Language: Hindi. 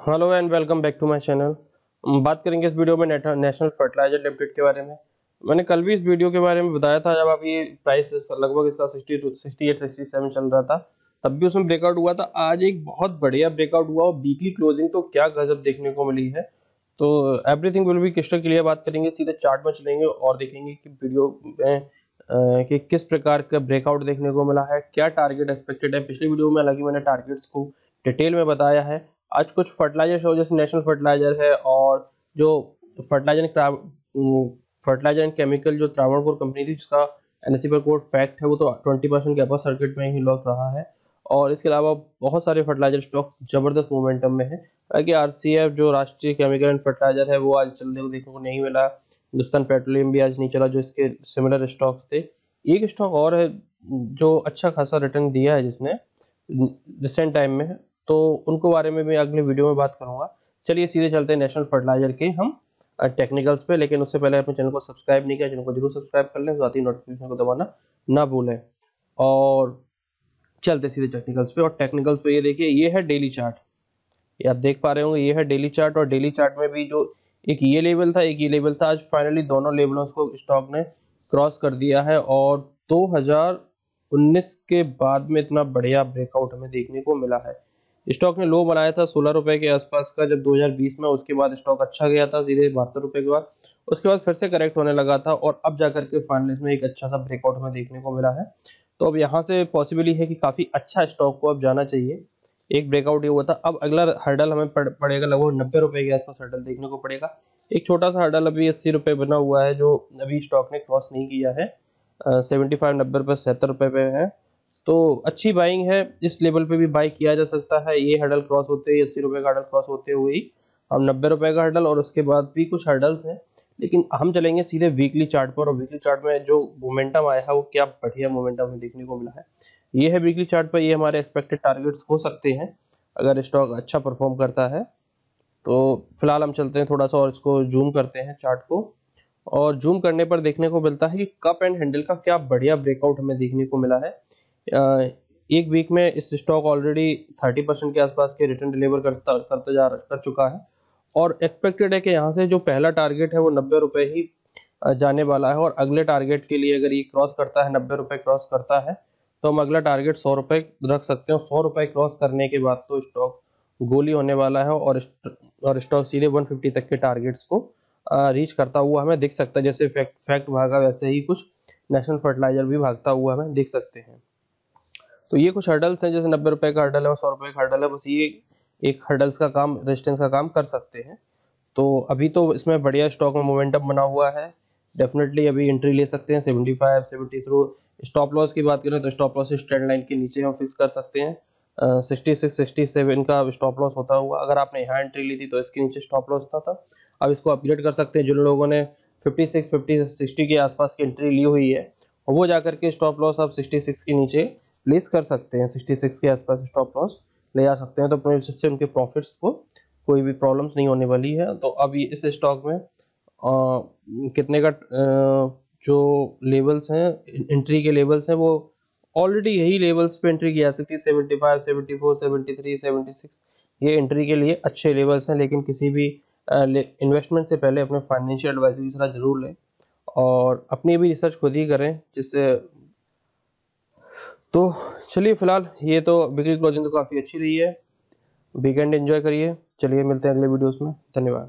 Hello and welcome back to my channel. बात करेंगे इस वीडियो में नेशनल फर्टिलाइज़र लिमिटेड के बारे में। मैंने कल भी इस वीडियो के बारे में बताया था, जब आप ये प्राइस लगभग इसका sixty sixty eight sixty seven चल रहा था, तब भी उसमें ब्रेकआउट हुआ था। आज एक बहुत बढ़िया ब्रेकआउट हुआ और वीकली क्लोजिंग तो क्या गजब देखने को मिली है। तो everything will be crystal clear बात करेंगे, सीधे चार्ट में चलेंगे और देखेंगे कि वीडियो में कि किस प्रकार का ब्रेकआउट देखने को मिला है, क्या टारगेट एक्सपेक्टेड है। पिछली वीडियो में हालाँकि मैंने टारगेट्स को डिटेल में बताया है। आज कुछ फर्टिलाइज़र हो जैसे नेशनल फर्टिलाइज़र है और जो फर्टिलाइज़र फर्टिलाइज़र एंड केमिकल जो त्रावणपुर कंपनी थी, जिसका एन पर कोड फैक्ट है, वो तो ट्वेंटी परसेंट के अपर सर्किट में ही लॉक रहा है। और इसके अलावा बहुत सारे फर्टिलाइज़र स्टॉक ज़बरदस्त मोमेंटम में है। बाकी आर जो राष्ट्रीय केमिकल एंड फर्टिलाइज़र है, वो आज चलने को देखने को नहीं मिला। हिंदुस्तान पेट्रोलियम भी आज नहीं चला, जो इसके सिमिलर स्टॉक थे। एक स्टॉक और है, जो अच्छा खासा रिटर्न दिया है जिसने रिसेंट टाइम में। तो उनको बारे में मैं अगले वीडियो में बात करूँगा। चलिए सीधे चलते हैं नेशनल फर्टिलाइज़र के हम टेक्निकल्स पे, लेकिन उससे पहले अपने चैनल को सब्सक्राइब नहीं किया, चैनल को ज़रूर सब्सक्राइब कर लें, साथ ही नोटिफिकेशन को दबाना ना भूलें। और चलते सीधे टेक्निकल्स पे, और टेक्निकल्स पे ये देखिए, ये है डेली चार्ट ये आप देख पा रहे होंगे, ये है डेली चार्ट और डेली चार्ट में भी जो एक ये लेवल था, एक ये लेवल था, आज फाइनली दोनों लेवलों को स्टॉक ने क्रॉस कर दिया है, और 2019 के बाद में इतना बढ़िया ब्रेकआउट हमें देखने को मिला है। स्टॉक ने लो बनाया था सोलह रुपए के आसपास का जब 2020 में उसके बाद स्टॉक अच्छा गया था, सीधे बहत्तर रुपए के बाद। उसके बाद फिर से करेक्ट होने लगा था और अब जाकर के फाइनल में एक अच्छा सा ब्रेकआउट हमें देखने को मिला है। तो अब यहाँ से पॉसिबली है कि काफ़ी अच्छा स्टॉक को अब जाना चाहिए। एक ब्रेकआउट ये हुआ था। अब अगला हर्डल हमें पड़ेगा लगभग नब्बे रुपए के आसपास हर्डल देखने को पड़ेगा। एक छोटा सा हर्डल अभी अस्सी रुपए बना हुआ है, जो अभी स्टॉक ने क्रॉस नहीं किया है। सेवेंटी फाइव नब्बे रुपए, सत्तर रुपए पे है। तो अच्छी बाइंग है इस लेवल पे भी बाई किया जा सकता है, ये हर्डल क्रॉस होते ही अस्सी रुपये का हर्डल क्रॉस होते हुए ही हम नब्बे रुपए का हर्डल और उसके बाद भी कुछ हर्डल्स हैं। लेकिन हम चलेंगे सीधे वीकली चार्ट पर और वीकली चार्ट में जो मोमेंटम आया है, वो क्या बढ़िया मोमेंटम हमें देखने को मिला है। ये है वीकली चार्ट पर, ये हमारे एक्सपेक्टेड टारगेट्स हो सकते हैं, अगर स्टॉक अच्छा परफॉर्म करता है। तो फ़िलहाल हम चलते हैं थोड़ा सा और इसको जूम करते हैं चार्ट को। और जूम करने पर देखने को मिलता है कि कप एंड हैंडल का क्या बढ़िया ब्रेकआउट हमें देखने को मिला है। एक वीक में इस स्टॉक ऑलरेडी थर्टी परसेंट के आसपास के रिटर्न डिलीवर करता, करते जा, कर चुका है। और एक्सपेक्टेड है कि यहाँ से जो पहला टारगेट है वो नब्बे रुपये ही जाने वाला है। और अगले टारगेट के लिए अगर ये क्रॉस करता है, नब्बे रुपये क्रॉस करता है तो हम अगला टारगेट सौ रुपये रख सकते हैं। सौ रुपये क्रॉस करने के बाद तो स्टॉक गोली होने वाला है और और स्टॉक सीधे 150 तक के टारगेट्स को रीच करता हुआ हमें दिख सकता है। जैसे फैक्ट फैक्ट भागा, वैसे ही कुछ नेशनल फर्टिलाइज़र भी भागता हुआ हमें दिख सकते हैं। तो ये कुछ हर्डल्स हैं जैसे नब्बे रुपए का हर्डल है और सौ रुपए का हर्डल है बस ये एक हर्डल्स का काम रेजिस्टेंस का काम कर सकते हैं। तो अभी तो इसमें बढ़िया स्टॉक में मोमेंटम बना हुआ है। डेफिनेटली अभी एंट्री ले सकते हैं 75 70 थ्रू स्टॉप लॉस की बात करें तो स्टॉप लॉस ट्रेंड लाइन के नीचे हम फिक्स कर सकते हैं। सिक्सटी सिक्स सिक्सटी सेवन का स्टॉप लॉस होता हुआ अगर आपने यहाँ एंट्री ली थी तो इसके नीचे स्टॉप लॉस था, था। अब इसको अपग्रेड कर सकते हैं जिन लोगों ने 56 50 60 के आसपास की एंट्री ली हुई है वो जाकर के स्टॉप लॉस अब 66 के नीचे प्लेस कर सकते हैं 66 के आसपास स्टॉप लॉस ले जा सकते हैं। तो अपने से उनके प्रॉफिट्स को कोई भी प्रॉब्लम्स नहीं होने वाली है। तो अब इस स्टॉक में आ, कितने का जो लेवल्स हैं एंट्री के लेवल्स हैं वो ऑलरेडी यही लेवल्स पे एंट्री की जा सकती है। Seventy five seventy four seventy three seventy six ये एंट्री के लिए अच्छे लेवल्स हैं। लेकिन किसी भी इन्वेस्टमेंट से पहले अपने फाइनेंशियल एडवाइजर की सलाह ज़रूर लें और अपनी भी रिसर्च खुद ही करें जिससे तो चलिए फ़िलहाल, ये तो बिक्री क्लोजिंग तो काफ़ी अच्छी रही है। वीकेंड एंजॉय करिए। चलिए मिलते हैं अगले वीडियोस में। धन्यवाद।